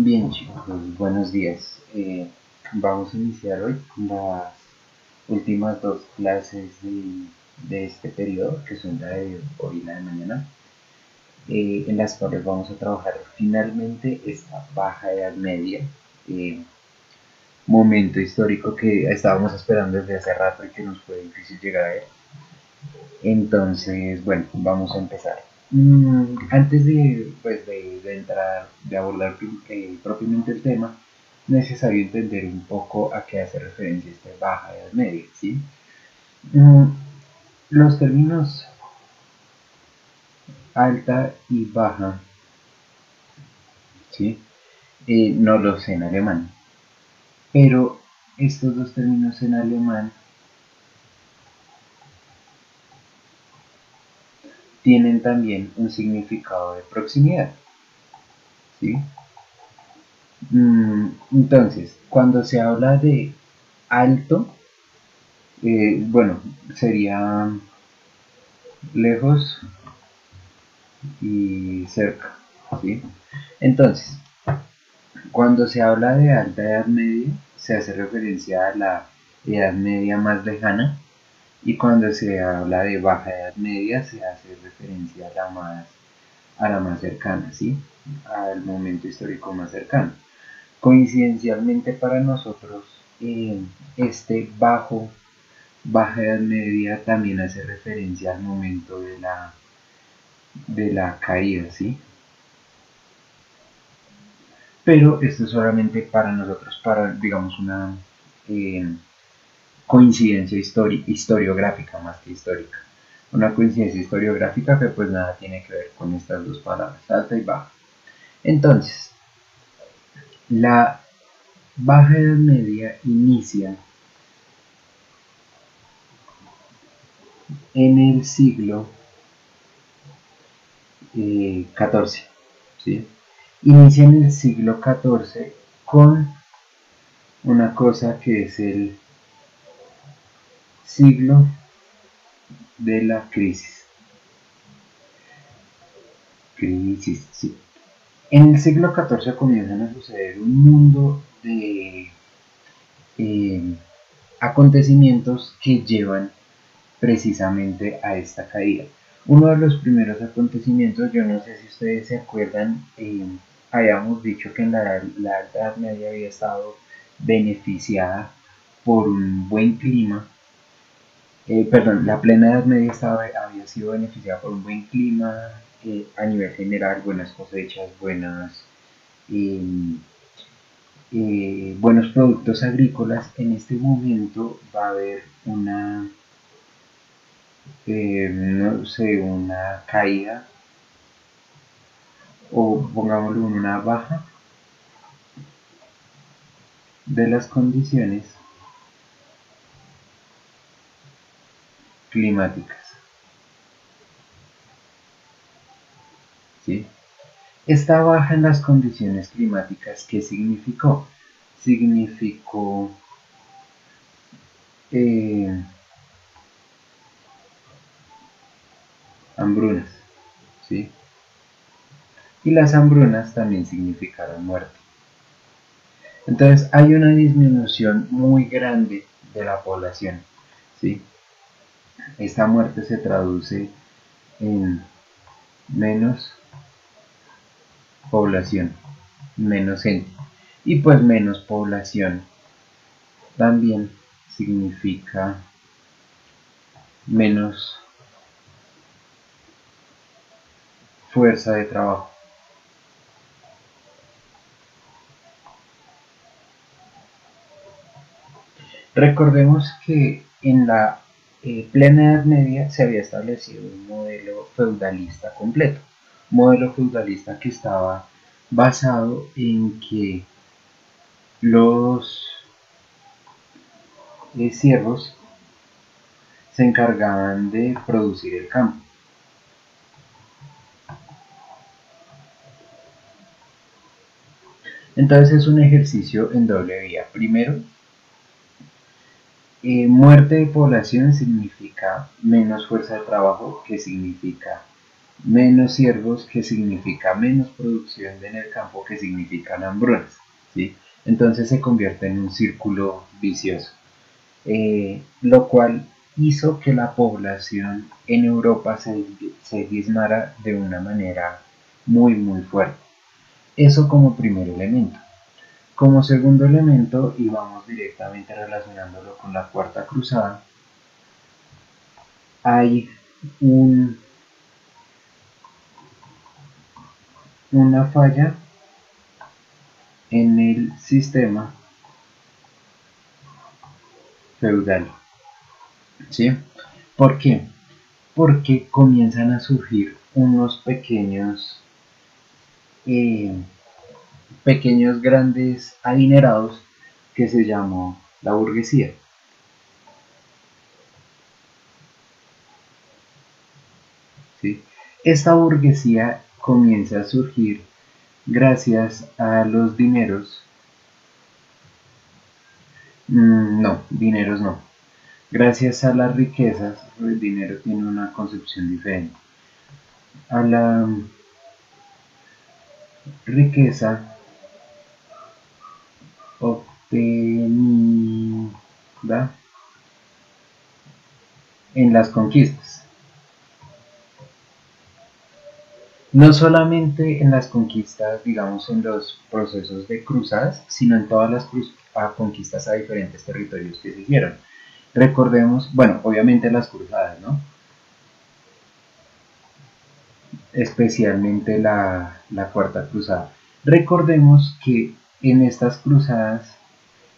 Bien chicos, buenos días. Eh, vamos a iniciar hoy las últimas dos clases de, este periodo, que son la de hoy y la de mañana, eh, en las cuales vamos a trabajar finalmente esta baja edad media, eh, momento histórico que estábamos esperando desde hace rato y que nos fue difícil llegar a él. Entonces, bueno, vamos a empezar. Mm, antes de, pues, de, entrar, de abordar eh, propiamente el tema, es necesario entender un poco a qué hace referencia esta baja edad media. ¿sí? Mm, los términos alta y baja, ¿sí? Eh, no los sé en alemán, pero estos dos términos en alemán tienen también un significado de proximidad. ¿sí? Mm, entonces, cuando se habla de alto, eh, bueno, sería lejos y cerca. ¿sí? Entonces, cuando se habla de alta edad media, se hace referencia a la edad media más lejana y cuando se habla de baja edad media se hace referencia a la más, a la más cercana, ¿sí? al momento histórico más cercano. Coincidencialmente para nosotros, eh, este bajo, baja edad media también hace referencia al momento de la, de la caída, ¿sí? Pero esto es solamente para nosotros, para, digamos, una... Eh, coincidencia historiográfica más que histórica. Una coincidencia historiográfica que pues nada tiene que ver con estas dos palabras, alta y baja. Entonces, la baja edad media inicia en el siglo XIV. Eh, inicia en el siglo XIV con una cosa que es el siglo de la crisis. Crisis, sí. En el siglo XIV comienzan a suceder un mundo de eh, acontecimientos que llevan precisamente a esta caída. Uno de los primeros acontecimientos, yo no sé si ustedes se acuerdan, eh, habíamos dicho que en la, la Edad Media había estado beneficiada por un buen clima eh, perdón, la plena Edad Media estaba, había sido beneficiada por un buen clima eh, a nivel general, buenas cosechas, buenas, em, eh, buenos productos agrícolas. En este momento va a haber una, una caída o pongámoslo una baja de las condiciones climáticas. ¿Sí? Esta baja en las condiciones climáticas, ¿qué significó? Significó eh, hambrunas, ¿sí? Y las hambrunas también significaron muerte. Entonces hay una disminución muy grande de la población, ¿sí? Esta muerte se traduce en menos población, menos gente. Y pues menos población también significa menos fuerza de trabajo. Recordemos que en la eh, plena Edad Media se había establecido un modelo feudalista completo, modelo feudalista que estaba basado en que los eh, siervos se encargaban de producir el campo. Entonces es un ejercicio en doble vía. Primero, eh, muerte de población significa menos fuerza de trabajo, que significa menos siervos que significa menos producción en el campo que significan hambrunas. ¿sí? Entonces se convierte en un círculo vicioso, eh, lo cual hizo que la población en Europa se, se diezmara de una manera muy muy fuerte. Eso como primer elemento. Como segundo elemento, y vamos directamente relacionándolo con la cuarta cruzada, hay un, una falla en el sistema feudal. ¿Sí? ¿Por qué? Porque comienzan a surgir unos pequeños eh, pequeños grandes adinerados que se llamó la burguesía. ¿Sí? Esta burguesía comienza a surgir gracias a los dineros. Mm, no, dineros no. Gracias a las riquezas, el dinero tiene una concepción diferente. A la riqueza obtenida en las conquistas. No solamente en las conquistas, digamos, en los procesos de cruzadas, sino en todas las conquistas a diferentes territorios que se hicieron. Recordemos, bueno, obviamente las cruzadas, ¿no? Especialmente la cuarta cruzada. Recordemos que en estas cruzadas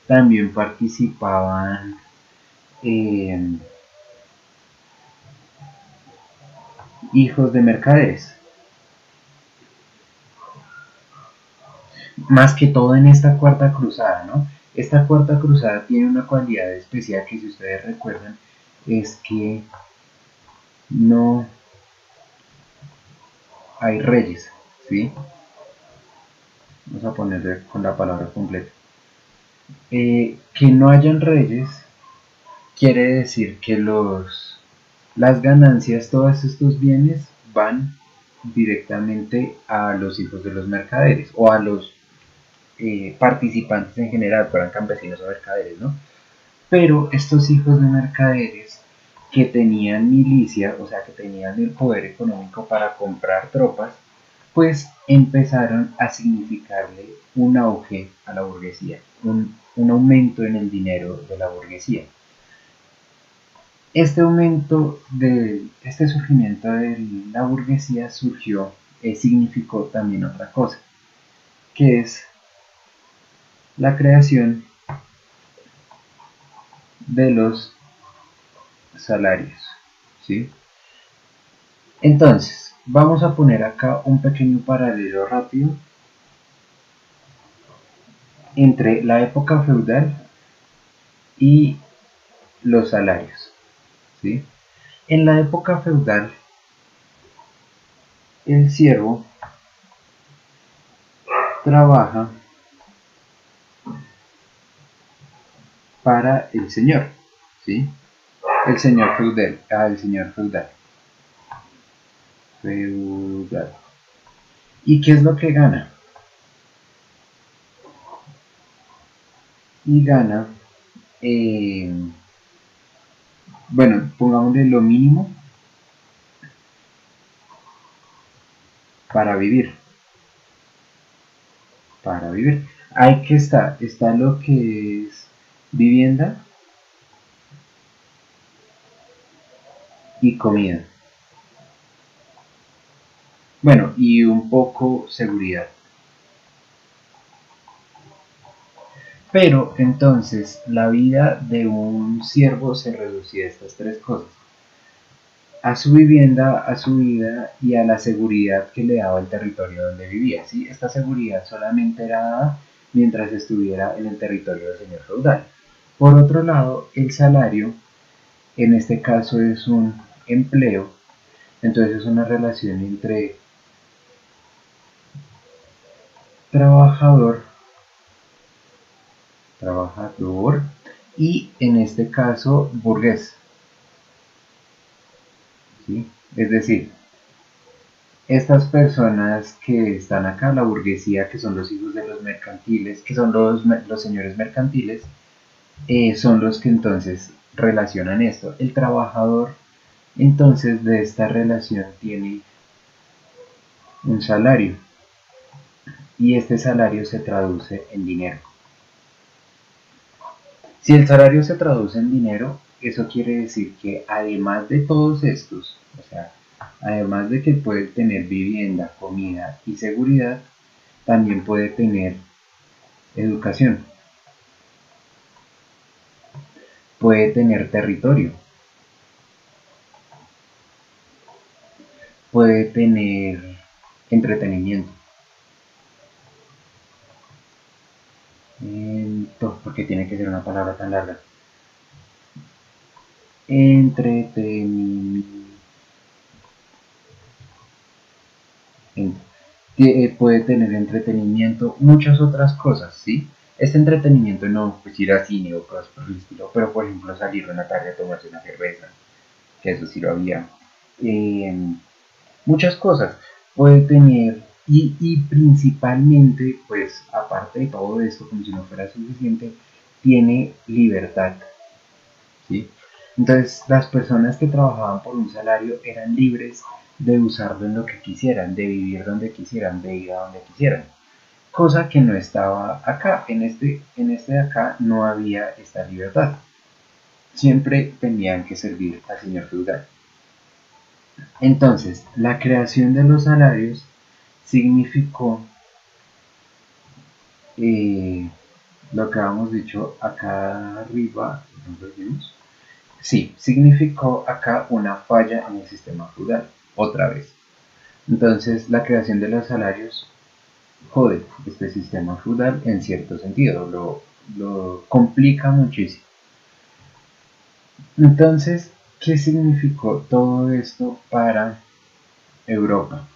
también participaban eh, hijos de mercaderes. Más que todo en esta cuarta cruzada, ¿no? Esta cuarta cruzada tiene una cualidad especial que si ustedes recuerdan es que no hay reyes, ¿sí? Vamos a ponerle con la palabra completa, eh, que no hayan reyes quiere decir que los, las ganancias, todos estos bienes van directamente a los hijos de los mercaderes o a los eh, participantes en general, fueran campesinos o mercaderes, ¿no? Pero estos hijos de mercaderes que tenían milicia, o sea, que tenían el poder económico para comprar tropas, pues empezaron a significarle un auge a la burguesía, un, aumento en el dinero de la burguesía. Este aumento de este surgimiento de la burguesía surgió, eh, significó también otra cosa, que es la creación de los salarios. ¿sí? Entonces, Vamos a poner acá un pequeño paralelo rápido entre la época feudal y los salarios. ¿sí? En la época feudal, el siervo trabaja para el señor, ¿sí? El señor feudal, ah, el señor feudal feudal. ¿Y qué es lo que gana? Y gana, eh, bueno, pongámosle lo mínimo para vivir. Para vivir. Hay que estar, está lo que es vivienda y comida. Bueno, y un poco seguridad. Pero entonces la vida de un siervo se reducía a estas tres cosas. A su vivienda, a su vida y a la seguridad que le daba el territorio donde vivía. ¿sí? Esta seguridad solamente era dada mientras estuviera en el territorio del señor feudal. Por otro lado, el salario, en este caso es un empleo, entonces es una relación entre trabajador, trabajador y en este caso burgués. Es decir, estas personas que están acá, la burguesía, que son los hijos de los mercantiles, que son los, los señores mercantiles, eh, son los que entonces relacionan esto. El trabajador entonces de esta relación tiene un salario y este salario se traduce en dinero. Si el salario se traduce en dinero, eso quiere decir que además de todos estos, o sea, además de que puede tener vivienda, comida y seguridad, también puede tener educación. Puede tener territorio. Puede tener entretenimiento. Porque tiene que ser una palabra tan larga. Entretenimiento. Eh, puede tener entretenimiento, muchas otras cosas, ¿sí? Este entretenimiento no pues ir a cine o cosas por el estilo, pero por ejemplo salir una tarde a tomarse una cerveza, que eso sí lo había. Eh, muchas cosas. Puede tener y, principalmente, pues aparte de todo esto, como si no fuera suficiente, tiene libertad. ¿sí? Entonces, las personas que trabajaban por un salario eran libres de usarlo en lo que quisieran, de vivir donde quisieran, de ir a donde quisieran. Cosa que no estaba acá. En este, en este de acá no había esta libertad. Siempre tenían que servir al señor feudal. Entonces, la creación de los salarios significó eh, lo que habíamos dicho acá arriba, ¿no Sí, significó acá una falla en el sistema feudal, otra vez. Entonces, la creación de los salarios jode este sistema feudal en cierto sentido, lo, lo complica muchísimo. Entonces, ¿qué significó todo esto para Europa?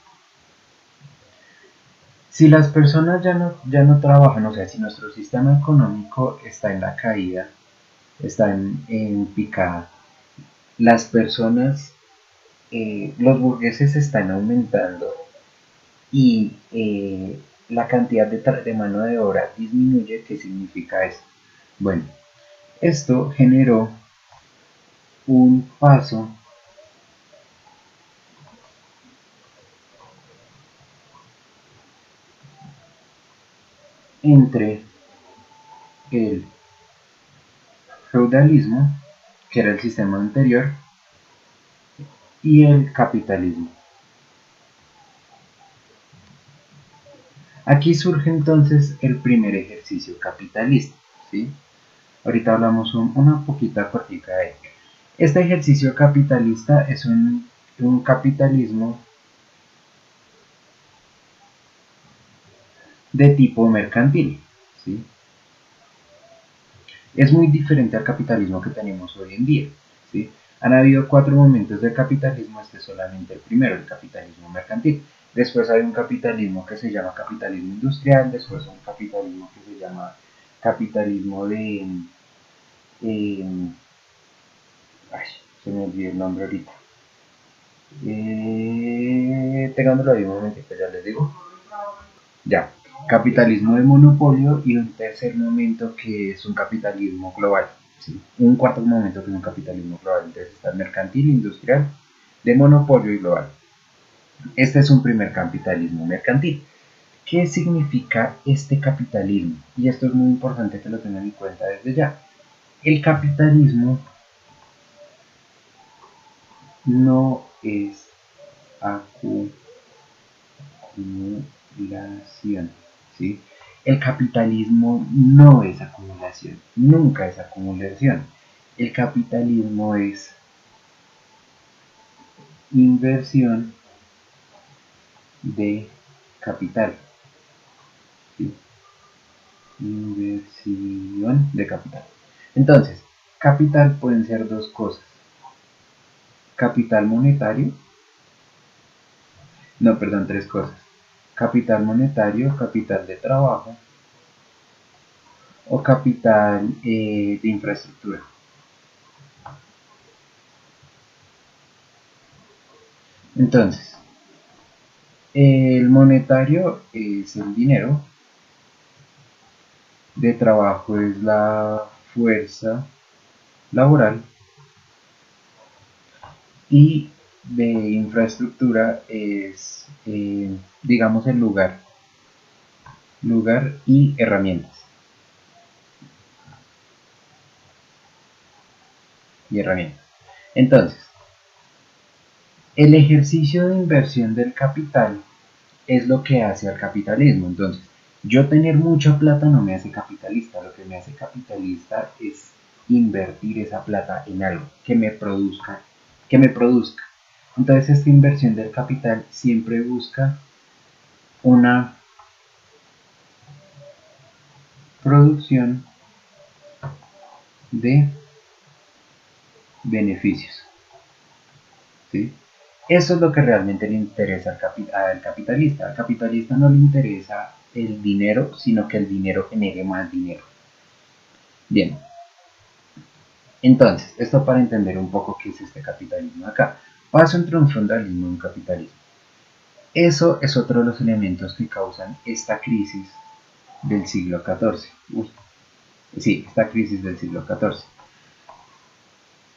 Si las personas ya no, ya no trabajan, o sea, si nuestro sistema económico está en la caída, está en, picada, las personas, eh, los burgueses están aumentando y eh, la cantidad de, de mano de obra disminuye, ¿qué significa eso? Bueno, esto generó un paso entre el feudalismo, que era el sistema anterior, y el capitalismo. Aquí surge entonces el primer ejercicio capitalista. ¿sí? Ahorita hablamos una poquita cortica de él. Este ejercicio capitalista es un capitalismo de tipo mercantil. ¿sí? Es muy diferente al capitalismo que tenemos hoy en día. ¿sí? Han habido cuatro momentos del capitalismo, este es solamente el primero, el capitalismo mercantil. Después hay un capitalismo que se llama capitalismo industrial, después un capitalismo que se llama capitalismo de... Eh, ay, se me olvidó el nombre ahorita. Eh, tengándolo ahí un momentito, ya les digo. Ya, capitalismo de monopolio y un tercer momento que es un capitalismo global. Un cuarto momento que es un capitalismo global. Entonces está mercantil, industrial, de monopolio y global. Este es un primer capitalismo mercantil. ¿Qué significa este capitalismo? Y esto es muy importante que lo tengan en cuenta desde ya. El capitalismo no es acumulación el capitalismo no es acumulación, nunca es acumulación. El capitalismo es inversión de capital. Inversión de capital. Entonces, capital pueden ser dos cosas. Capital monetario. No, perdón, tres cosas capital monetario, capital de trabajo o capital eh, de infraestructura. Entonces, El monetario es el dinero, de trabajo es la fuerza laboral y de infraestructura es, eh, digamos, el lugar, lugar y herramientas. Y herramientas. Entonces, el ejercicio de inversión del capital es lo que hace al capitalismo. Entonces, yo tener mucha plata no me hace capitalista, lo que me hace capitalista es invertir esa plata en algo que me produzca, que me produzca. Entonces esta inversión del capital siempre busca una producción de beneficios. ¿sí? Eso es lo que realmente le interesa al, capitalista. Al capitalista no le interesa el dinero, sino que el dinero genere más dinero. Bien. Entonces, esto para entender un poco qué es este capitalismo acá. Paso entre un feudalismo y un capitalismo. Eso es otro de los elementos que causan esta crisis del siglo XIV. sí, esta crisis del siglo XIV.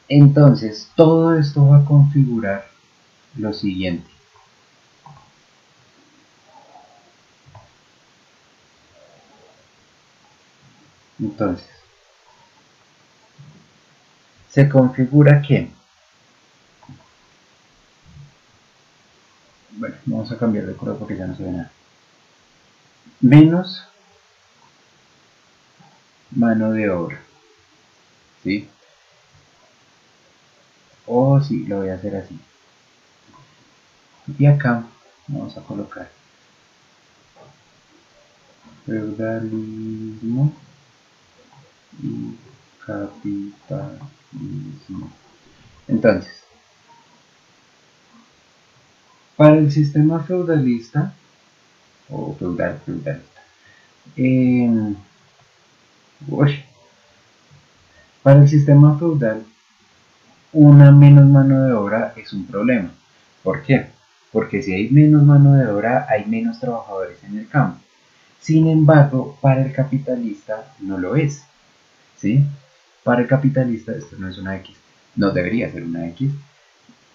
Entonces, todo esto va a configurar lo siguiente. Entonces, se configura que, bueno, vamos a cambiar de color porque ya no se ve nada, menos mano de obra, ¿sí? Oh, sí, lo voy a hacer así. Y acá vamos a colocar feudalismo y capitalismo. Entonces, para el sistema feudalista, o feudal, feudalista, para el sistema feudal, una menos mano de obra es un problema. ¿Por qué? Porque si hay menos mano de obra, hay menos trabajadores en el campo. Sin embargo, para el capitalista no lo es. ¿sí? Para el capitalista, esto no es una X, no debería ser una X.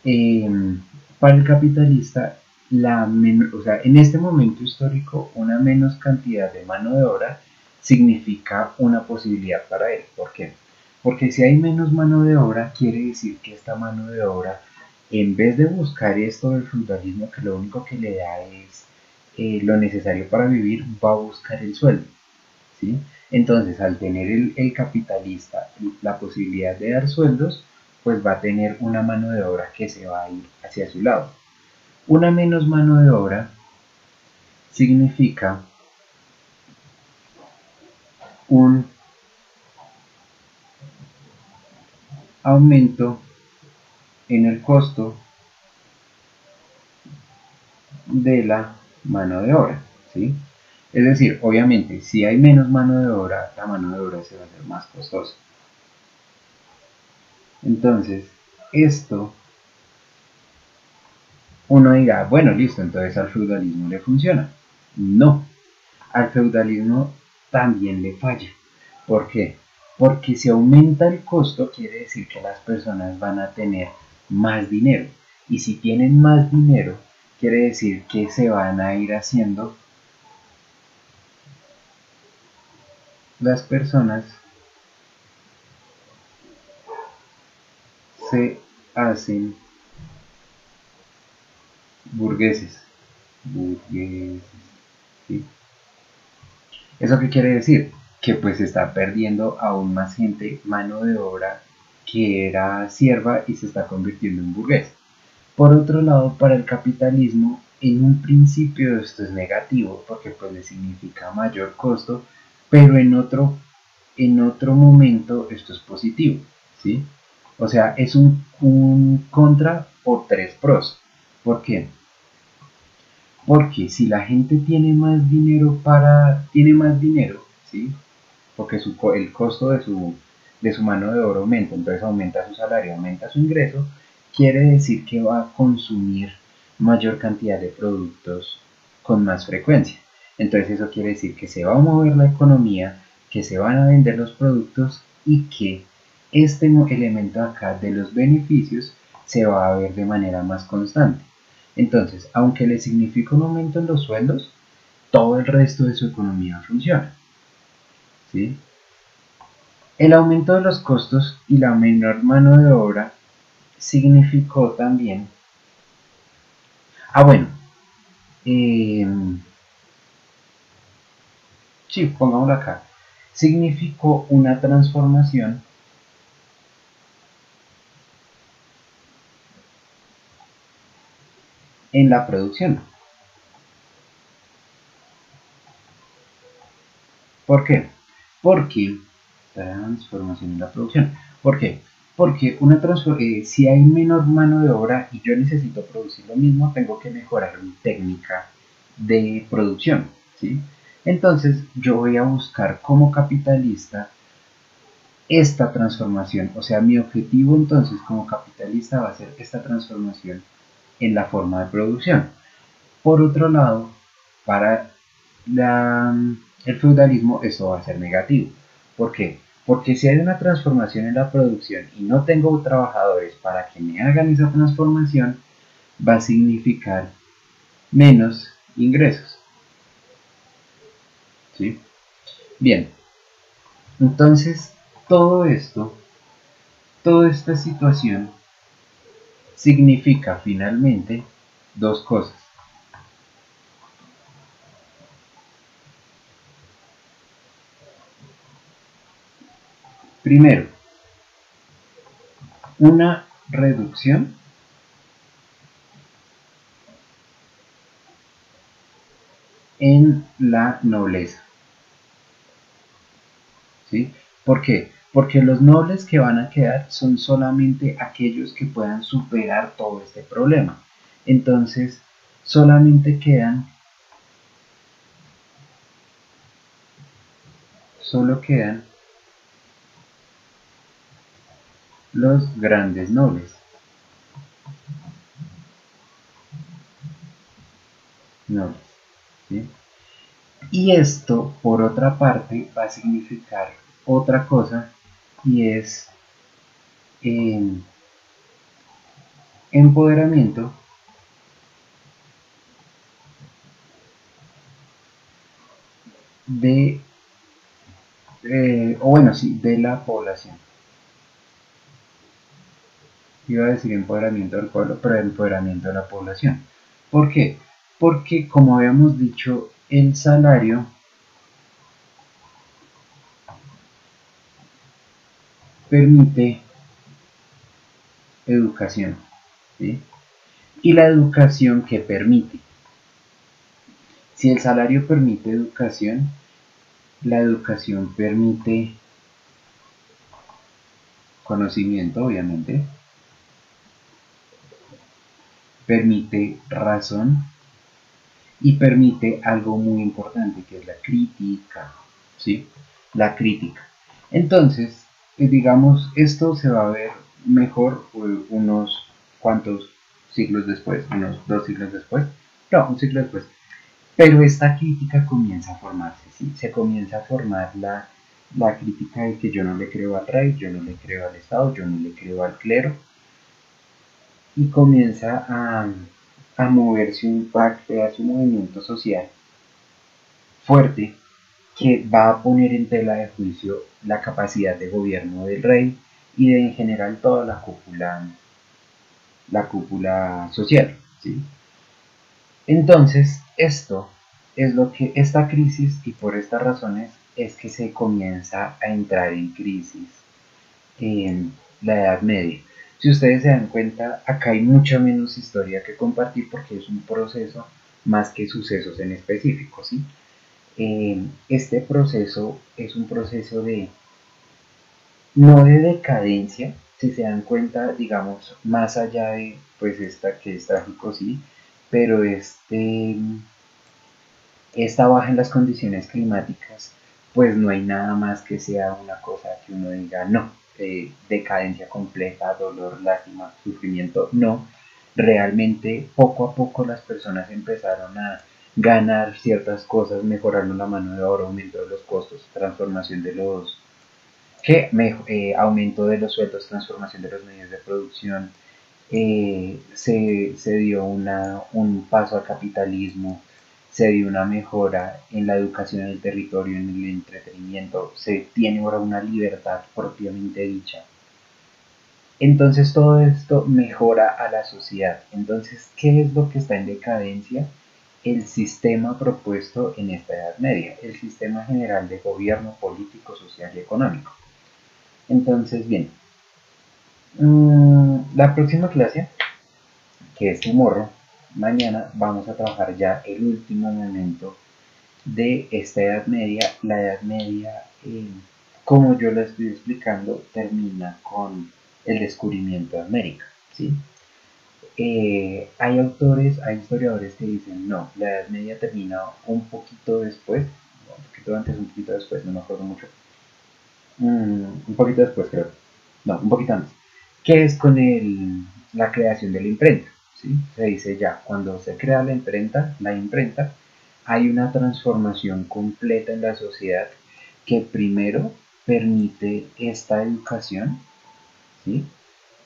Em, para el capitalista, la o sea, en este momento histórico, una menos cantidad de mano de obra significa una posibilidad para él. ¿Por qué? Porque si hay menos mano de obra, quiere decir que esta mano de obra, en vez de buscar esto del feudalismo, que lo único que le da es eh, lo necesario para vivir, va a buscar el sueldo. ¿sí? Entonces, al tener el, capitalista la posibilidad de dar sueldos, pues va a tener una mano de obra que se va a ir hacia su lado. Una menos mano de obra significa un aumento en el costo de la mano de obra, ¿sí? Es decir, obviamente, si hay menos mano de obra, la mano de obra se va a hacer más costosa. Entonces, esto, uno dirá, bueno, listo, entonces al feudalismo le funciona. No, al feudalismo también le falla. ¿Por qué? Porque si aumenta el costo, quiere decir que las personas van a tener más dinero. Y si tienen más dinero, quiere decir que se van a ir haciendo las personas se hacen burgueses. Burgueses. ¿Eso qué quiere decir? Que pues está perdiendo aún más gente, mano de obra que era sierva y se está convirtiendo en burgués. Por otro lado, para el capitalismo, en un principio esto es negativo porque pues le significa mayor costo pero en otro, en otro momento esto es positivo, ¿sí? O sea, es un, contra por tres pros. ¿Por qué? Porque si la gente tiene más dinero para, tiene más dinero, ¿sí? Porque el costo de su, de su mano de obra aumenta, entonces aumenta su salario, aumenta su ingreso, quiere decir que va a consumir mayor cantidad de productos con más frecuencia. Entonces eso quiere decir que se va a mover la economía, que se van a vender los productos y que este elemento acá de los beneficios se va a ver de manera más constante. Entonces, aunque le significa un aumento en los sueldos, todo el resto de su economía funciona. ¿Sí? El aumento de los costos y la menor mano de obra significó también... Ah, bueno. Eh, sí, pongámoslo acá. Significó una transformación en la producción. ¿Por qué? Porque transformación en la producción. ¿Por qué? Porque una eh, si hay menor mano de obra y yo necesito producir lo mismo, tengo que mejorar mi técnica de producción. ¿sí? Entonces yo voy a buscar como capitalista esta transformación. O sea, mi objetivo entonces como capitalista va a ser esta transformación en la forma de producción. Por otro lado, para el feudalismo eso va a ser negativo. ¿Por qué? Porque si hay una transformación en la producción y no tengo trabajadores para que me hagan esa transformación, va a significar menos ingresos. ¿Sí? Bien. Entonces, todo esto, toda esta situación significa finalmente dos cosas. Primero, una reducción en la nobleza. ¿Sí? ¿Por qué? Porque los nobles que van a quedar son solamente aquellos que puedan superar todo este problema. Entonces, solamente quedan solo quedan los grandes nobles. Y esto, por otra parte, va a significar otra cosa y es eh, empoderamiento de, eh, o bueno, sí, de la población iba a decir empoderamiento del pueblo, pero empoderamiento de la población. ¿Por qué? Porque, como habíamos dicho, el salario permite educación. ¿Y la educación que permite? Si el salario permite educación, la educación permite conocimiento, obviamente, permite razón y permite algo muy importante que es la crítica, ¿sí? La crítica. Entonces, digamos, esto se va a ver mejor unos cuantos siglos después, unos dos siglos después, no, un siglo después. Pero esta crítica comienza a formarse, ¿sí? Se comienza a formar la, la crítica de que yo no le creo al rey, yo no le creo al Estado, yo no le creo al clero, y comienza a, a moverse un a su movimiento social fuerte que va a poner en tela de juicio la capacidad de gobierno del rey y de en general toda la cúpula, la cúpula social. ¿sí? Entonces, esto es lo que esta crisis y por estas razones es que se comienza a entrar en crisis en la Edad Media. Si ustedes se dan cuenta, acá hay mucha menos historia que compartir porque es un proceso más que sucesos en específico, ¿sí? Eh, este proceso es un proceso de, no de decadencia, si se dan cuenta, digamos, más allá de, pues, esta que es trágico, sí, pero este, esta baja en las condiciones climáticas, pues no hay nada más que sea una cosa que uno diga, no, decadencia completa, dolor, lástima, sufrimiento, no, realmente poco a poco las personas empezaron a ganar ciertas cosas, mejorando la mano de obra, aumento de los costos, transformación de los que eh, aumento de los sueldos, transformación de los medios de producción, eh, se, se, dio una, un paso al capitalismo, se dio una mejora en la educación en el territorio, en el entretenimiento, se tiene ahora una libertad propiamente dicha. Entonces todo esto mejora a la sociedad. Entonces, ¿qué es lo que está en decadencia? El sistema propuesto en esta Edad Media, el sistema general de gobierno político, social y económico. Entonces, bien, mm, la próxima clase, que es morro, mañana vamos a trabajar ya el último momento de esta Edad Media. La Edad Media, eh, como yo la estoy explicando, termina con el descubrimiento de América. ¿sí? Hay autores, hay historiadores que dicen, no, la Edad Media termina un poquito después, un poquito antes, un poquito después, no me acuerdo mucho. Mm, un poquito después creo. No, un poquito antes. Que es con el, la creación de la imprenta. ¿sí? Se dice ya, cuando se crea la imprenta, la imprenta, hay una transformación completa en la sociedad que primero permite esta educación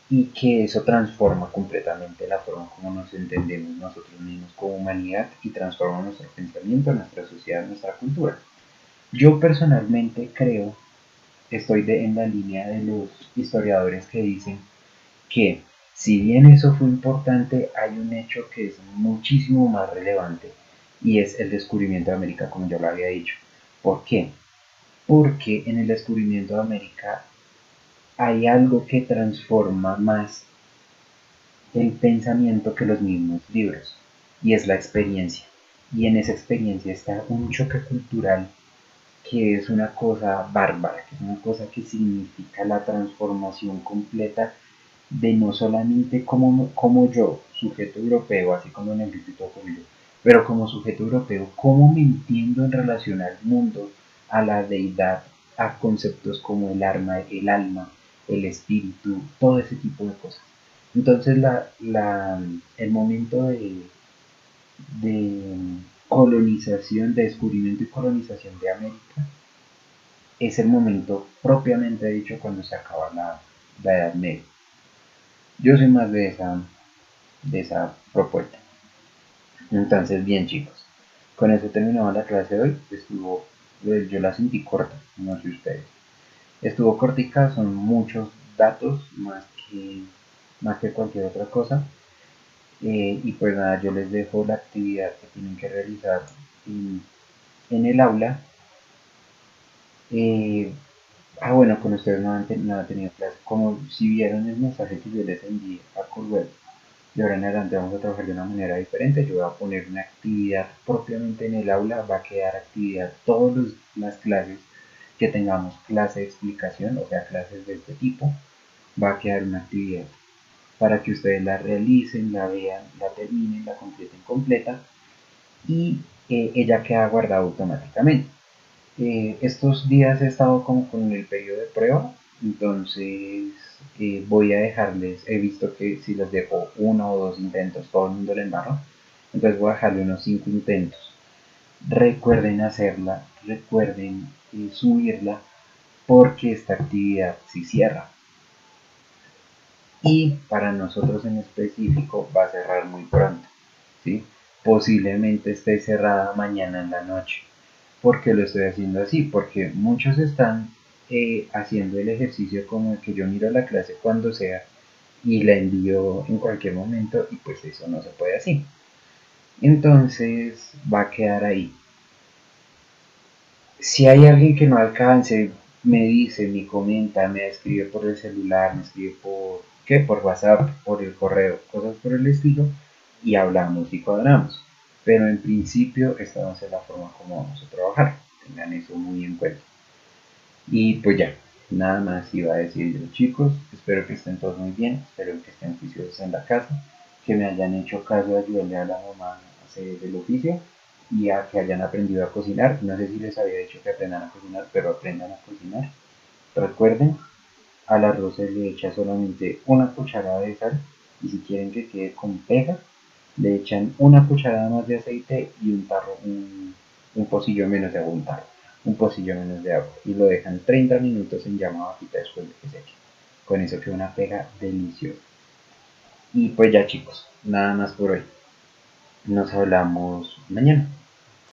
y que eso transforma completamente la forma como nos entendemos nosotros mismos como humanidad y transforma nuestro pensamiento, nuestra sociedad, nuestra cultura. Yo personalmente creo, estoy en la línea de los historiadores que dicen que si bien eso fue importante, hay un hecho que es muchísimo más relevante y es el descubrimiento de América, como yo lo había dicho. ¿Por qué? Porque en el descubrimiento de América hay algo que transforma más el pensamiento que los mismos libros, y es la experiencia. Y en esa experiencia está un choque cultural que es una cosa bárbara, que es una cosa que significa la transformación completa de no solamente como, como yo, sujeto europeo, así como en el Instituto Julio, pero como sujeto europeo, cómo me entiendo en relación al mundo, a la deidad, a conceptos como el arma, el alma, el espíritu, todo ese tipo de cosas. Entonces la, el momento de, de colonización, de descubrimiento y colonización de América es el momento propiamente dicho cuando se acaba la, Edad Media. Yo soy más de esa, de esa propuesta. Entonces, bien chicos, con eso terminamos la clase de hoy. Estuvo, yo la sentí corta, no sé ustedes. Estuvo cortica, son muchos datos más que, más que cualquier otra cosa. Eh, y pues nada, yo les dejo la actividad que tienen que realizar en, el aula. Eh, ah, bueno, con ustedes no han, tenido clase. Como si vieron el mensaje que yo les envié a Coolweb, de ahora en adelante vamos a trabajar de una manera diferente. Yo voy a poner una actividad propiamente en el aula, va a quedar actividad todas las clases que tengamos clase de explicación, o sea, clases de este tipo, va a quedar una actividad para que ustedes la realicen, la vean, la terminen, la completen completa y eh, ella queda guardada automáticamente. Eh, estos días he estado como con el periodo de prueba, entonces eh, voy a dejarles, he visto que si les dejo uno o dos intentos, todo el mundo le embarra, entonces voy a dejarle unos cinco intentos. Recuerden hacerla, recuerden subirla porque esta actividad si cierra. Y para nosotros en específico va a cerrar muy pronto. ¿sí? Posiblemente esté cerrada mañana en la noche. ¿Por qué lo estoy haciendo así? Porque muchos están eh, haciendo el ejercicio como que yo miro la clase cuando sea y la envío en cualquier momento y pues eso no se puede así. Entonces va a quedar ahí si hay alguien que no alcance, me dice, me comenta, me escribe por el celular, me escribe por, ¿qué? Por WhatsApp, por el correo, cosas por el estilo, y hablamos y cuadramos. Pero en principio esta va a ser la forma como vamos a trabajar. Tengan eso muy en cuenta. Y pues ya, nada más iba a decir yo, chicos. Espero que estén todos muy bien, espero que estén juiciosos en la casa, que me hayan hecho caso de ayudarle a la mamá a hacer el oficio y a que hayan aprendido a cocinar. No sé si les había dicho que aprendan a cocinar, pero aprendan a cocinar. Recuerden, al arroz se le echa solamente una cucharada de sal y si quieren que quede con pega, le echan una cucharada más de aceite y un tarro, un, pocillo menos de agua, un tarro, un pocillo menos de agua y lo dejan 30 minutos en llama bajita después de que se eche. Con eso queda una pega deliciosa. Y pues ya chicos, nada más por hoy. Nos hablamos mañana.